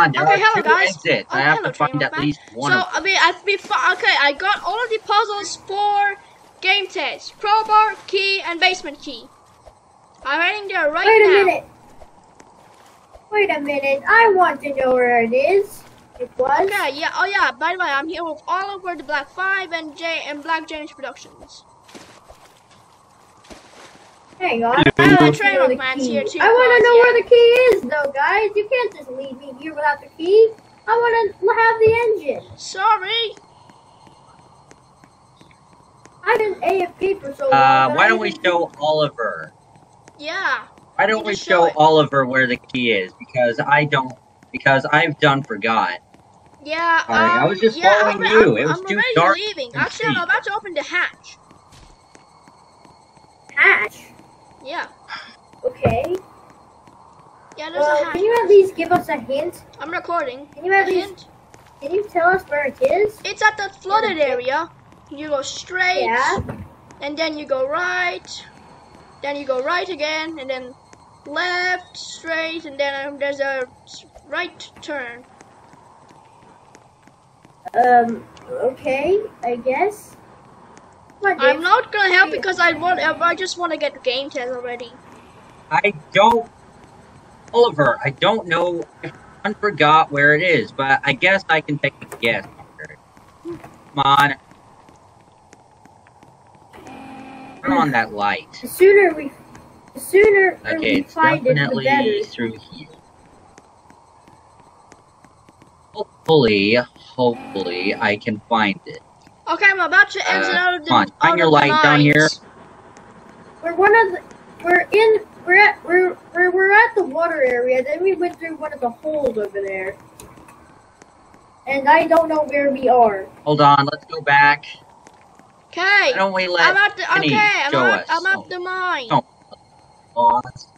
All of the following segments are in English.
on, there Okay, are hello, two guys. exits. Oh, I have hello, to find Train at Walkman. least one So of them. I mean, I before okay, I got all of the puzzles for game test, crowbar, key, and basement key. I'm heading there right Wait a now. minute. Wait a minute. I want to know where it is. It was. Okay, yeah, oh yeah. By the way, I'm here with all over the Black Five and J and Black James Productions. Hang on. I want to Train know the key. here too, I want to know yeah. where the key is, though, guys. You can't just leave me here without the key. I want to have the engine. Sorry. I've been AFK for so long. Uh, why don't we show Oliver? Yeah. Why don't we show show. Oliver where the key is? Because I don't. Because I've done forgot. Yeah, Sorry, I um, was just yeah, following I'm, you. I'm, It was I'm too already dark leaving. to Actually, I'm about to open the hatch. Hatch. Yeah, Okay. yeah, there's a Well, can you at least give us a hint? I'm recording. Can you at A least- hint? Can you tell us where it is? It's at the flooded area. You go straight, Yeah. and then you go right, then you go right again, and then left, straight, and then um, there's a right turn. Um. Okay. I guess. Come on, I'm not gonna help because I want. I just want to get the game test already. I don't. Oliver, I don't know. I forgot where it is, but I guess I can take a guess. Come on. Turn on that light. The sooner we, the sooner Okay, we it's find it, the better. definitely through here. Hopefully, hopefully, I can find it. Okay, I'm about to exit Uh, out of the. come on, find your light down here. We're one of the. We're in. We're at. We're, we're we're at the water area. Then we went through one of the holes over there. And I don't know where we are. Hold on, let's go back. Okay, don't we let I'm at the. Penny Okay, I'm at. us? I'm Oh. at the mine. Oh. pause?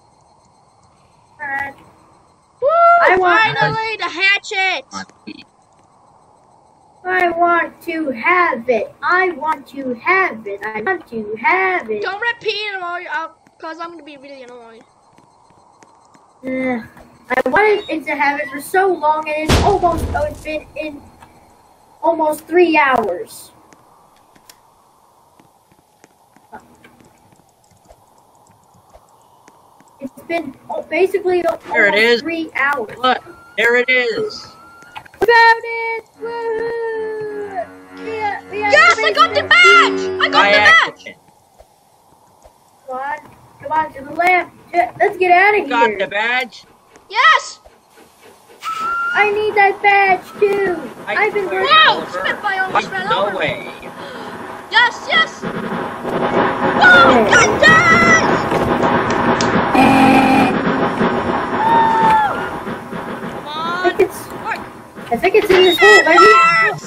Uh, Woo! I finally the hatchet. Come on, we- I want to have it. I want to have it. I want to have it. Don't repeat it, or because I'm gonna be really annoyed. Uh, I wanted it to have it for so long, and it's almost. Oh, it's been in almost three hours. It's been oh, basically almost There it is. three hours. Look, there it is. Found it! Come on to the left. Let's get out of Got here. Got the badge. Yes. I need that badge too. I I've been swear, working. Wow, Oliver. spit by almost Wait, no over. way. Yes, yes. Oh, Whoa, got this. Come I think it's, I think it's in this hole, maybe. Yes.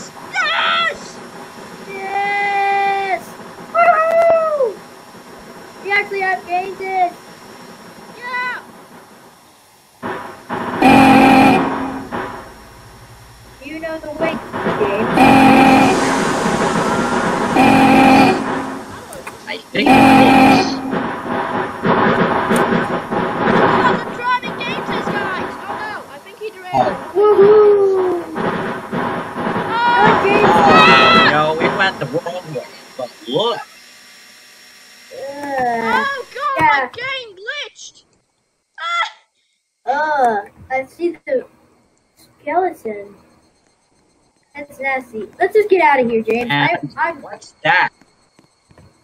Get out of here, James. I, and I, what's that?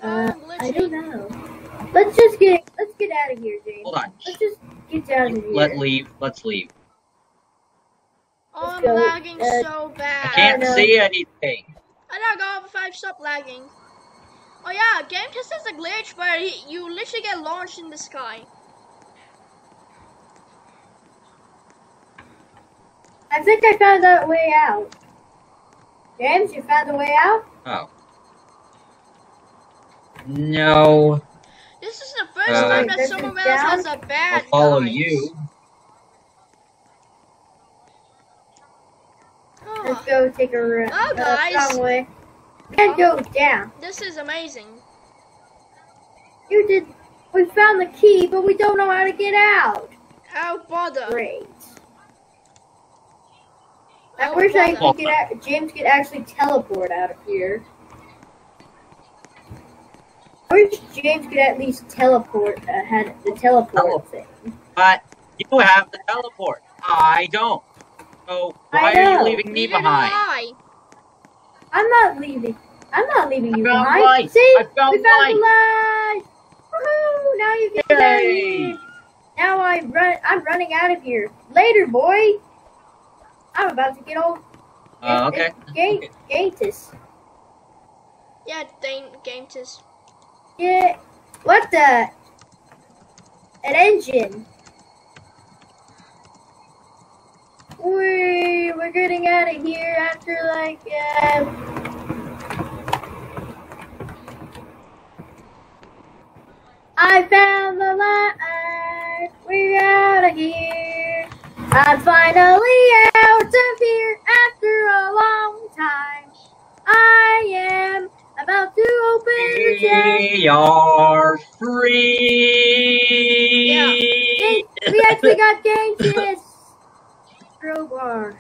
uh, I'm I glitchy. don't know. Let's just get, let's get out of here, James. Hold on. Let's just get down of here. Let leave. Let's leave. Oh, I'm go. lagging Uh, so bad. I can't know. see anything. I gotta go if I stop lagging. Oh yeah, game test is a glitch where he, you literally get launched in the sky. I think I found that way out. James, you found the way out? Oh. No. This is the first Uh, time that someone else has a bad I'll follow guys. you. Oh, Let's go take a run. Oh, uh, guys. wrong way. And go down. this is amazing. You did. We found the key, but we don't know how to get out. How bother? Great. I Oh, wish I could get, a- James could actually teleport out of here. I wish James could at least teleport, uh, had the teleport Teleport. thing. But you have the teleport. I don't. So why are you leaving me Neither behind? I. I'm not leaving. I'm not leaving you I found behind. light. See, I found we found light. the light. Woohoo! Now you can get out of here. Now I run. I'm running out of here. Later, boy. I'm about to get old. Uh, okay. Gate, Gatus. Yeah, Dane Gametez. Yeah. What the? An engine. We we're getting out of here after like uh, I found the light. We're out of here. I'm finally out of here after a long time. I am about to open the chest. We are free. Hey, we actually got Gametez. Crowbar.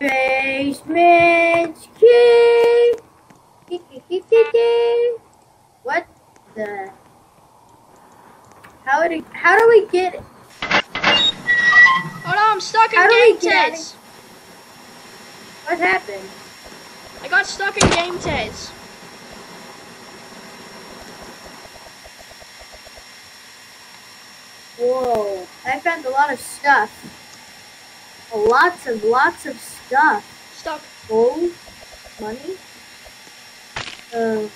Basement key. What the? How do how do we get? Oh no, I'm stuck in How Game get Test. What happened? I got stuck in Game Test. Whoa! I found a lot of stuff. Lots of, lots of stuff. Stuck. Gold, money. Uh,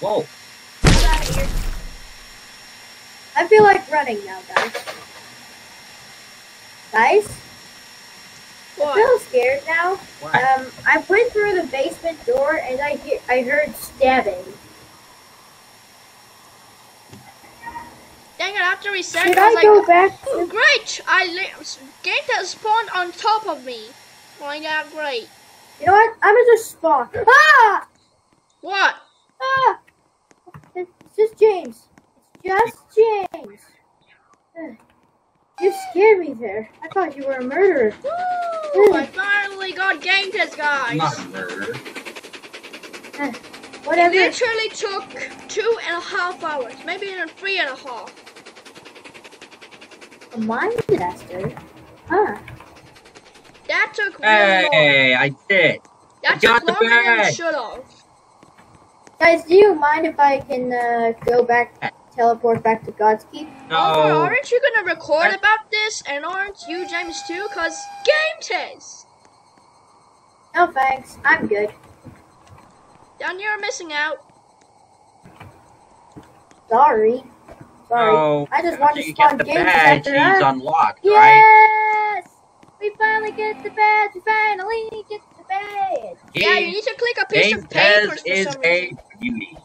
Whoa. get out of here. I feel like running now, guys. Guys, I What? feel scared now. What? Um, I went through the basement door and I hear, I heard stabbing. Dang it, after we said Should I I like, go back? "Oh, To, great! I Game Test spawned on top of me. Oh yeah, great. you know what? I'm gonna just spawn. Ah! What? Ah! It's just James. It's just James. Ugh. You scared me there. I thought you were a murderer. Woo! I finally got Game Test, guys. Not a murder. Ugh. It literally took two and a half hours, maybe even three and a half. A mine disaster. Huh. That took really long. Hey, I did. That I got took the longer than it bag. should have. Guys, do you mind if I can uh, go back, teleport back to God's Keep? Oliver, No. aren't you gonna record I- about this? And aren't you, James, too? Cause Game Test. No thanks. I'm good. Then you're missing out. Sorry. Sorry. No. I just wanted After to you spawn get the games badge, after he's that. unlocked, right? Yes! We finally get the badge. We finally get the badge. Yeah, you He- need to click a piece Game of paper Tez for is some a reason. beauty.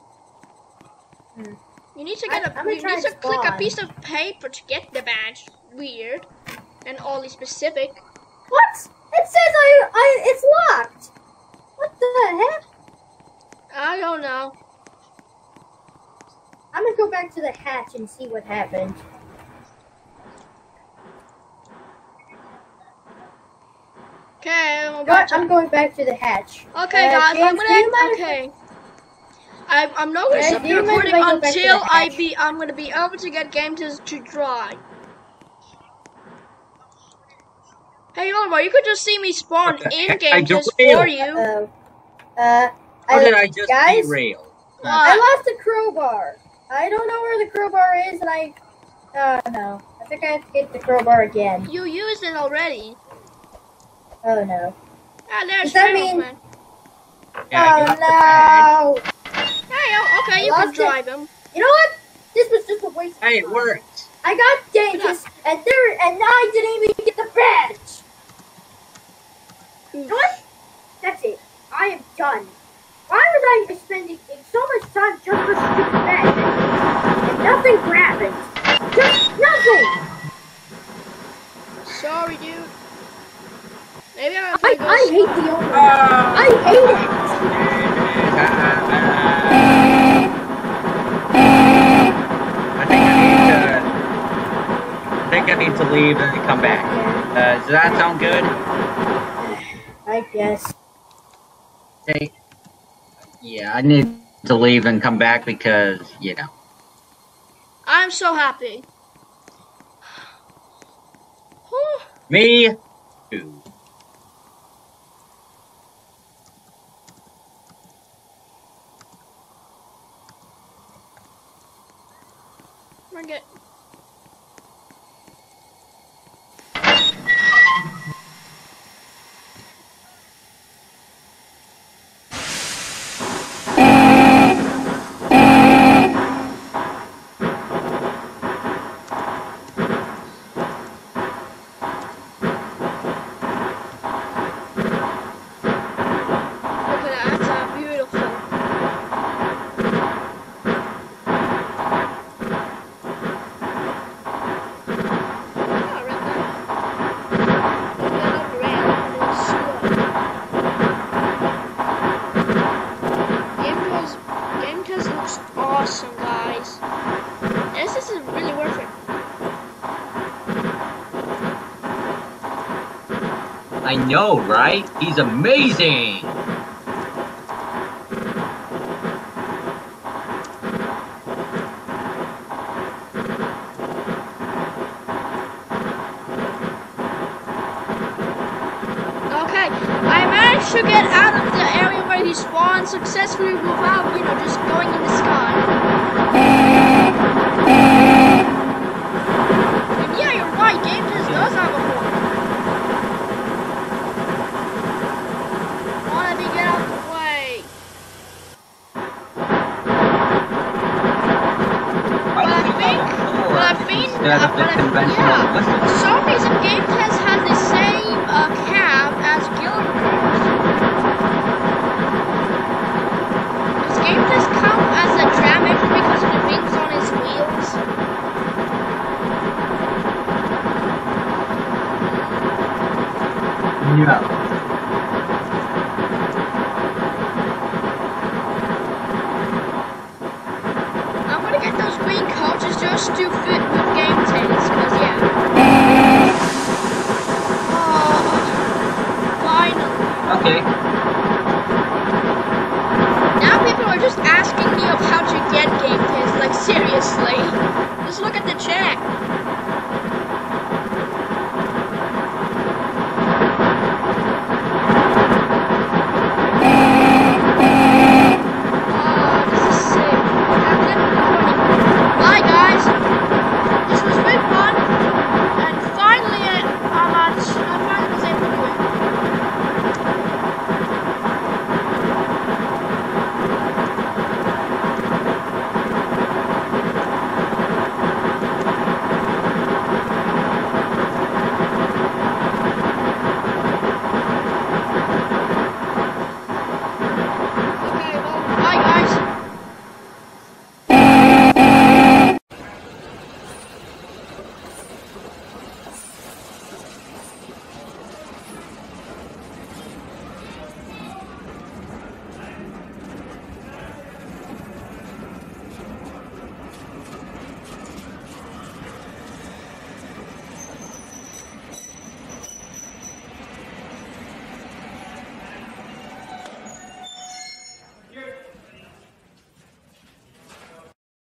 You need to get I- a I'm you need to click a piece of paper to get the badge. Weird. And oddly specific. What? It says I, I, it's locked. What the heck? I don't know. I'm gonna go back to the hatch and see what happened. Okay, I'm I'm going back to the hatch. Okay, Uh, guys, I'm James, you gonna okay. I, I'm not gonna Guys, stop do the you mind if recording I go until I be I'm gonna be able to get game to to dry. Hey Oliver, you could just see me spawn in heck? game just for you. Uh, uh, How I, did I just guys? derail? I lost a crowbar. I don't know where the crowbar is, and I. Oh no. I think I have to get the crowbar again. You used it already. Oh no. Ah, there's Does that mean- man. Yeah, oh got the badge. no. Hey, okay, you Lost can it. drive him. You know what? This was just a waste. of Hey, it worked. I got dangerous, and there, and I didn't even get the badge. You know what? That's it. I am done. Why was I be spending so much time just for stupid badge? And nothing happened. Just nothing. Sorry, dude. Maybe I'm I, I hate the owner. Ah. I hate it. to leave and come back. Uh, does that sound good? I guess. Hey. yeah, I need to leave and come back because, you know. I'm so happy. Me too. We're good. I know, right? He's amazing! Just look at